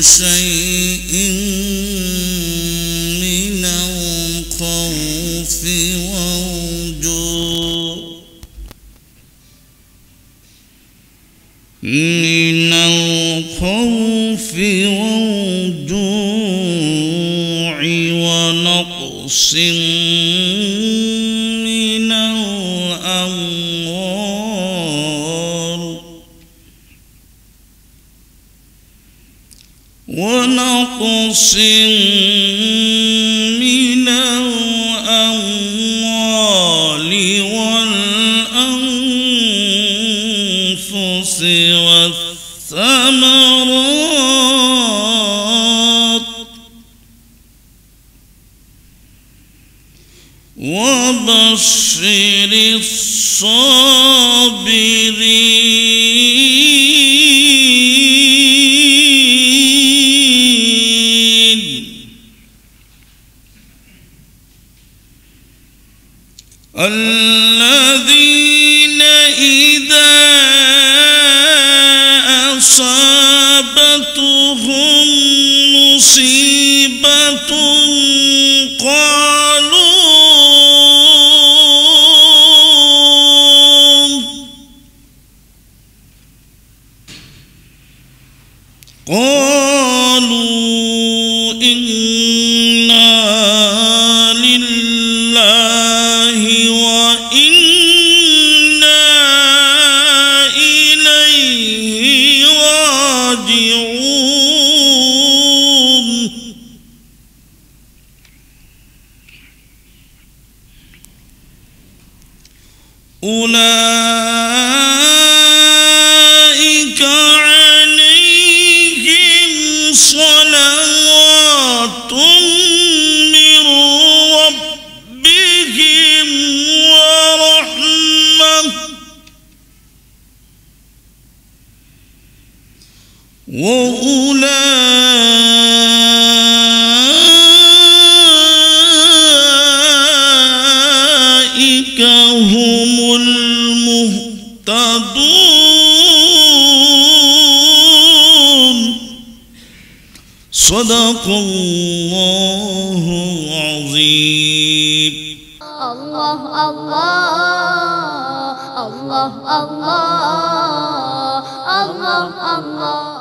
شيء من الخوف والجوع من الخوف والجوع ونقص من الأموال. ونقص من الأموال والأنفس والثمرات وبشر الصابرين الذين إذا أصابتهم مصيبة قالوا قالوا إنا أولئك عليهم صلوات من ربهم ورحمة. وأولئك المهتدون. صدق الله العظيم. الله الله الله الله الله الله